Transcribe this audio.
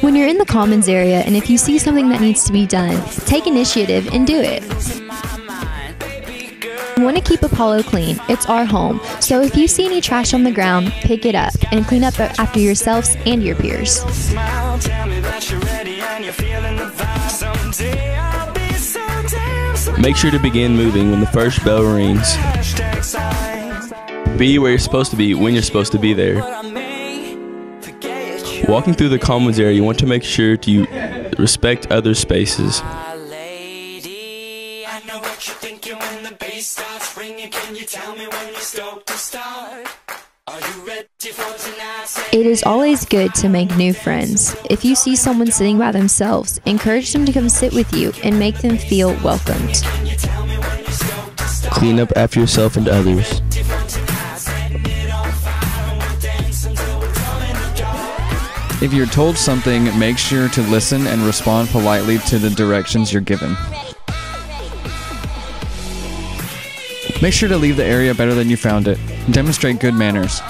When you're in the commons area and if you see something that needs to be done, take initiative and do it. We want to keep Apollo clean. It's our home. So if you see any trash on the ground, pick it up and clean up after yourselves and your peers. Make sure to begin moving when the first bell rings. Be where you're supposed to be when you're supposed to be there. Walking through the commons area, you want to make sure to respect other spaces. It is always good to make new friends. If you see someone sitting by themselves, encourage them to come sit with you and make them feel welcomed. Clean up after yourself and others. If you're told something, make sure to listen and respond politely to the directions you're given. Make sure to leave the area better than you found it. Demonstrate good manners.